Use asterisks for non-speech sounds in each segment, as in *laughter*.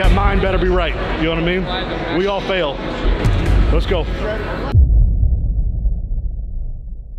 That mind better be right. You know what I mean? We all fail. Let's go.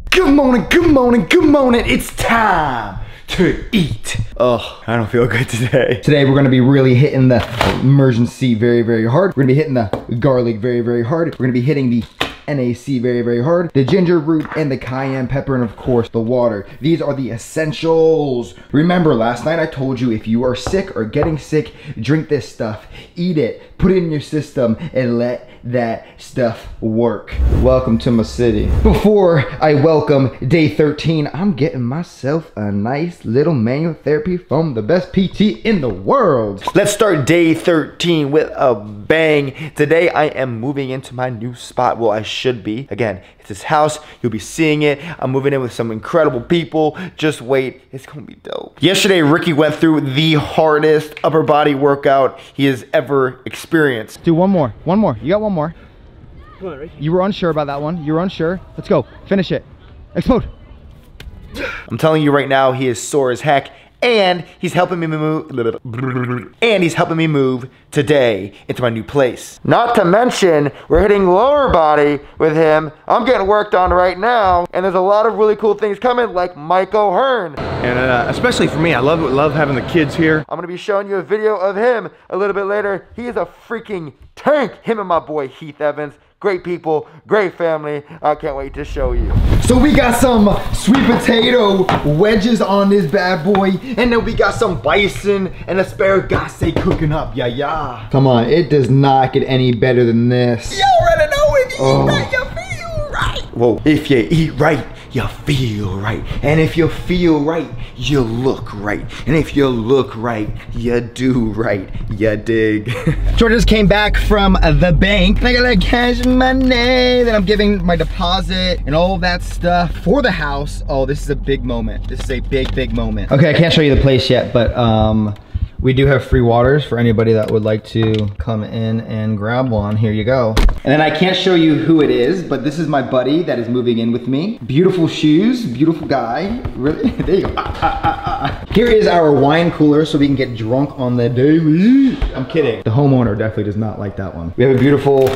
Good morning, good morning, good morning. It's time to eat. Oh, I don't feel good today. Today we're gonna be really hitting the Emergen-C very, very hard. We're gonna be hitting the garlic very, very hard. We're gonna be hitting the NAC very, very hard. The ginger root and the cayenne pepper and of course the water. These are the essentials. Remember last night I told you if you are sick or getting sick, drink this stuff, eat it, put it in your system and let that stuff work. Welcome to my city. Before I welcome day 13, I'm getting myself a nice little manual therapy from the best PT in the world. Let's start day 13 with a bang. Today I am moving into my new spot. Well, I should be. Again, it's this house. You'll be seeing it. I'm moving in with some incredible people. Just wait. It's gonna be dope. Yesterday, Ricky went through the hardest upper body workout he has ever experienced. Do one more. One more. You got one more. Come on, Ricky. You were unsure about that one. You were unsure. Let's go. Finish it. Explode. I'm telling you right now, he is sore as heck. And he's helping me move, and he's helping me move today into my new place. Not to mention, we're hitting lower body with him. I'm getting worked on right now, and there's a lot of really cool things coming, like Mike O'Hearn. And uh, especially for me, I love love having the kids here. I'm gonna be showing you a video of him a little bit later. He is a freaking tank. Him and my boy Heath Evans. Great people, great family. I can't wait to show you. So we got some sweet potato wedges on this bad boy. And then we got some bison and asparagus cooking up. Yeah, yeah. Come on, it does not get any better than this. You already know if you Oh. eat right, you feel right. Whoa, if you eat right, you feel right. And if you feel right, you look right. And if you look right, you do right. You dig. *laughs* Jordan just came back from the bank. I got like cash money that I'm giving my deposit and all that stuff for the house. Oh, this is a big moment. This is a big, big moment. Okay, I can't show you the place yet, but um, we do have free waters for anybody that would like to come in and grab one. Here you go. And then I can't show you who it is, but this is my buddy that is moving in with me. Beautiful shoes, beautiful guy. Really? *laughs* There you go. Ah, ah, ah, ah. Here is our wine cooler so we can get drunk on the daily. I'm kidding. The homeowner definitely does not like that one. We have a beautiful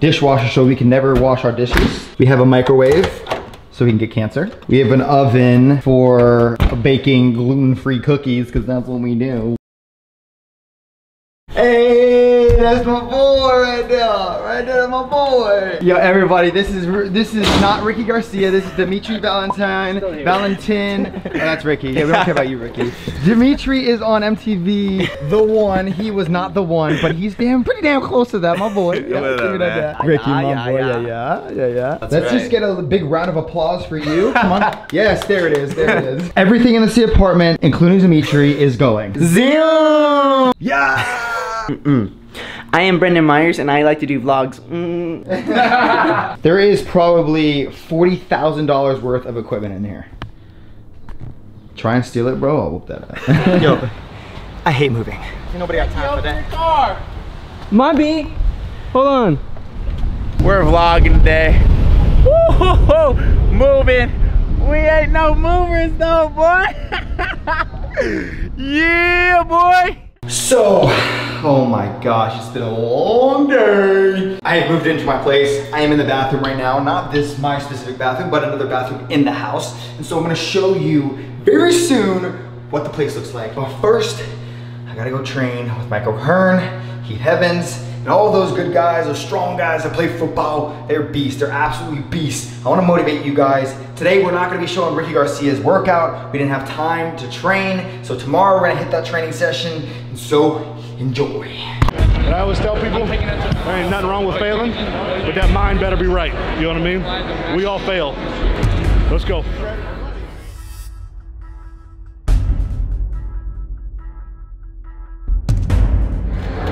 dishwasher so we can never wash our dishes. We have a microwave so we can get cancer. We have an oven for baking gluten-free cookies because that's what we do. Hey, that's my boy right there. Right there, my boy. Yo, everybody, this is this is not Ricky Garcia. This is Dimitri *laughs* Valentine. Valentin. Oh, that's Ricky. Yeah, we don't care about you, Ricky. *laughs* Dimitri is on MTV, the one. He was not the one, but he's damn pretty damn close to that, my boy. *laughs* Yeah, What up, give me that, that. Ricky, my Yeah, boy. yeah. Yeah, yeah, yeah, yeah. Let's right. just get a big round of applause for you. Come on. yes, there it is. There it is. Everything in the this apartment, including Dimitri, is going. Zoom. Yeah. I am Brendan Meyers and I like to do vlogs. Mm. *laughs* There is probably forty thousand dollars worth of equipment in here. Try and steal it, bro. I'll whoop that. Up. *laughs* Yo, *laughs* I hate moving. Nobody got time for that. Car. My B. Hold on. We're vlogging today. Woo-hoo-hoo. Moving. We ain't no movers though, boy. yeah, boy. So, oh my gosh, it's been a long day. I moved into my place. I am in the bathroom right now. Not this, my specific bathroom, but another bathroom in the house. And so I'm gonna show you very soon what the place looks like. But first, I gotta go train with Michael O'Hearn, Heath Evans, and all those good guys, those strong guys that play football. They're beasts, they're absolutely beasts. I wanna motivate you guys. Today, we're not gonna be showing Ricky Garcia's workout. We didn't have time to train. So tomorrow, we're gonna hit that training session. And so, enjoy. And I always tell people, there ain't nothing wrong with failing, but that mind better be right. You know what I mean? We all fail. Let's go.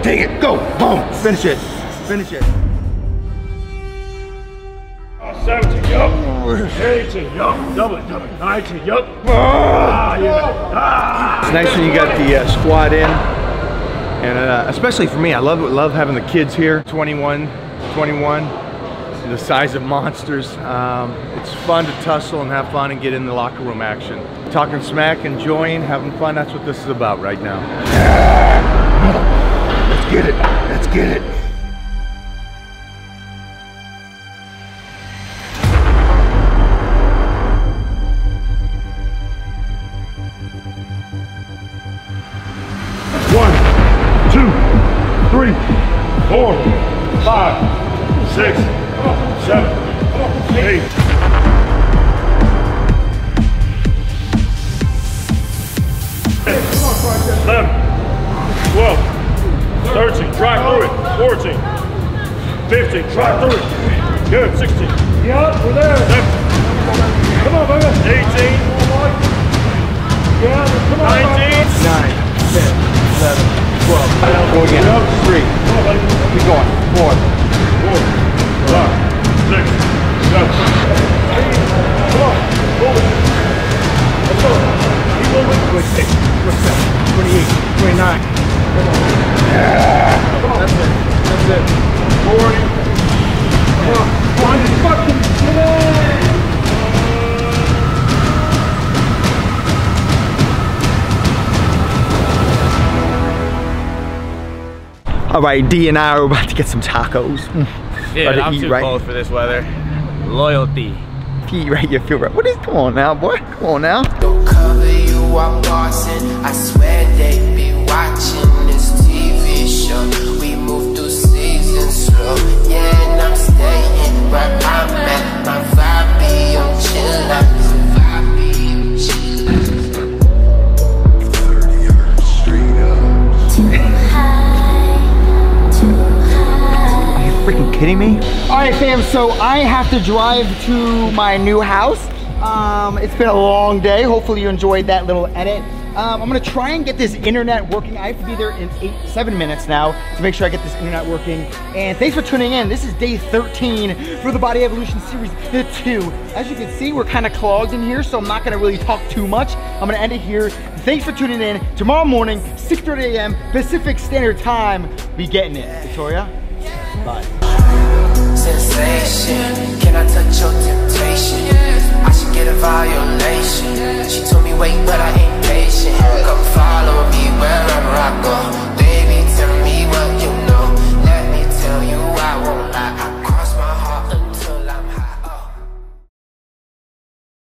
Take it, go, boom, finish it, finish it. Seven to yup. Eight to yup. Double it, double it. Nine to yup. Ah, yeah. Ah. It's nice when you got the uh, squad in. And uh, especially for me, I love love having the kids here. 21, 21, the size of monsters. Um, it's fun to tussle and have fun and get in the locker room action. Talking smack, enjoying, having fun, that's what this is about right now. Let's get it. Let's get it. Three, four, five, six, seven, eight. Eleven, twelve, thirteen, drive through it, fourteen, fifteen, drive through it, good, sixteen. Yep, we're there. Come on, baby. Eighteen. Yeah, come on. Nineteen. Nine, ten, eleven, twelve. Go again. 26, 27, 28, 29. Come on. That's it. That's it. Forty. Come on. Come on, you fucking come on. All right, D and I are about to get some tacos. Mm. Dude, About to I'm eat too right. cold for this weather. Loyalty. If you eat right, you feel right. What is, come on now, boy. Come on now. Don't cover you are bossing. I swear they be watching this TV show. We move through seasons slow. Yeah, and I'm staying where I'm at. My vibe be on chill out. On chill Are you freaking kidding me? All right, fam, so I have to drive to my new house. Um, it's been a long day. Hopefully you enjoyed that little edit. Um, I'm gonna try and get this internet working. I have to be there in eight, seven minutes now to make sure I get this internet working. And thanks for tuning in. This is day 13 for the Body Evolution Series the two. As you can see, we're kind of clogged in here, so I'm not gonna really talk too much. I'm gonna end it here. Thanks for tuning in. Tomorrow morning, 6.30 a.m. Pacific Standard Time, be getting it. Victoria, bye. Sensation. Can I touch your temptation? I should get a violation.